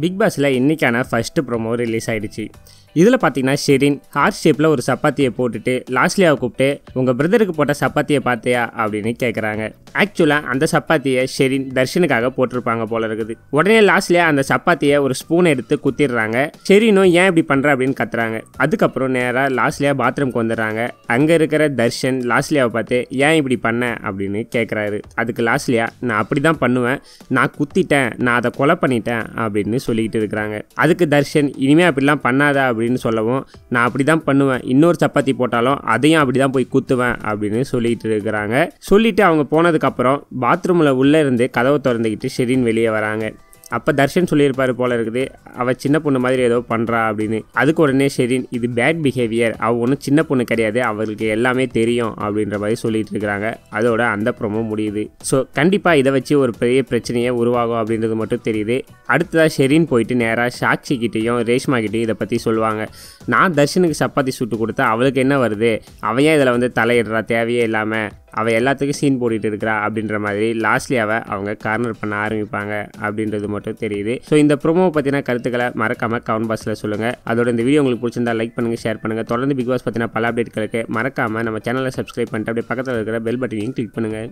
Big பாஸில் இன்றைக்கான first promo release ஆகிடுச்சு இதில் பார்த்தீங்கன்னா ஷெரின் ஹார்ட் ஷேப்பில் ஒரு சப்பாத்தியை போட்டுட்டு லாஸ்ட்லியாவை கூப்பிட்டு உங்கள் பிரதருக்கு போட்ட சப்பாத்தியை பார்த்தியா? அப்படின்னு கேட்குறாங்க ஆக்சுவலாக அந்த சப்பாத்தியை ஷெரின் தர்ஷனுக்காக போட்டிருப்பாங்க போல இருக்குது. உடனே லாஸ்ட்லியா அந்த சப்பாத்தியை ஒரு ஸ்பூன் எடுத்து குத்திடுறாங்க. ஷெரினும் ஏன் இப்படி பண்ணுற அப்படின்னு கத்துறாங்க. அதுக்கப்புறம் நேராக லாஸ்ட்லேயே பாத்ரூம்க்கு வந்துடுறாங்க. அங்கே இருக்கிற தர்ஷன் லாஸ்ட்லியாவை பார்த்து ஏன் இப்படி பண்ண? அப்படின்னு கேட்குறாரு அதுக்கு லாஸ்ட்லியா நான் அப்படி தான் பண்ணுவேன். நான் குத்திட்டேன். நான் அதை கொலை பண்ணிட்டேன். அப்படின்னு சொல்லிக்கிட்டு இருக்கிறாங்க. அதுக்கு தர்ஷன் இனிமேல் அப்படிலாம் பண்ணாத. அப்படின்னு சொல்லவும் நான் அப்படி தான் பண்ணுவேன். இன்னொரு சப்பாத்தி போட்டாலும் அதையும் அப்படி தான் போய் குத்துவேன். அப்படின்னு சொல்லிட்டு இருக்கிறாங்க. சொல்லிட்டு அவங்க அப்புறம் பாத்ரூமில் உள்ளே இருந்து கதவை திறந்துக்கிட்டு ஷெரின் வெளியே வராங்க. அப்போ தர்ஷன் சொல்லியிருப்பாரு போல இருக்குது அவள் சின்ன பொண்ணு மாதிரி ஏதோ பண்ணுறா அப்படின்னு. அதுக்கு உடனே ஷெரின் இது பேட் பிஹேவியர் அவள் ஒன்றும் சின்ன பொண்ணு கிடையாது. அவளுக்கு எல்லாமே தெரியும் அப்படின்ற மாதிரி சொல்லிட்டு இருக்கிறாங்க. அதோட அந்த ப்ரமோ முடியுது. ஸோ கண்டிப்பாக இதை வச்சு ஒரு பெரிய பிரச்சனையே உருவாகும் அப்படின்றது மட்டும் தெரியுது. அடுத்ததாக ஷெரின் போயிட்டு நேராக சாக்ஷி கிட்டேயும் ரேஷ்மா கிட்டேயும் இதை பற்றி சொல்லுவாங்க. நான் தர்ஷனுக்கு சப்பாத்தி சுட்டு கொடுத்தா அவளுக்கு என்ன வருது? அவன் ஏன் இதில் வந்து தலையிடுறா? தேவையே இல்லாமல் அவள் எல்லாத்துக்கும் சீன் போட்டுட்டு இருக்கிறா அப்படின்ற மாதிரி லாஸ்ட்லியாவை அவங்க கார்னர் பண்ண ஆரம்பிப்பாங்க அப்படின்றது மட்டும் தெரியுது. ஸோ இந்த ப்ரோமோவை பற்றின கருத்துக்களை மறக்காமல் கமெண்ட் பாக்ஸில் சொல்லுங்கள் அதோட இந்த வீடியோ உங்களுக்கு பிடிச்சிருந்தா லைக் பண்ணுங்கள் ஷேர் பண்ணுங்கள் தொடர்ந்து பிக் பாஸ் பற்றின பல அப்டேட்களுக்கு மறக்காமல் நம்ம சேனலை சப்ஸ்கிரைப் பண்ணிட்டு அப்படியே பக்கத்தில் இருக்கிற பெல் பட்டனையும் கிளிக் பண்ணுங்கள்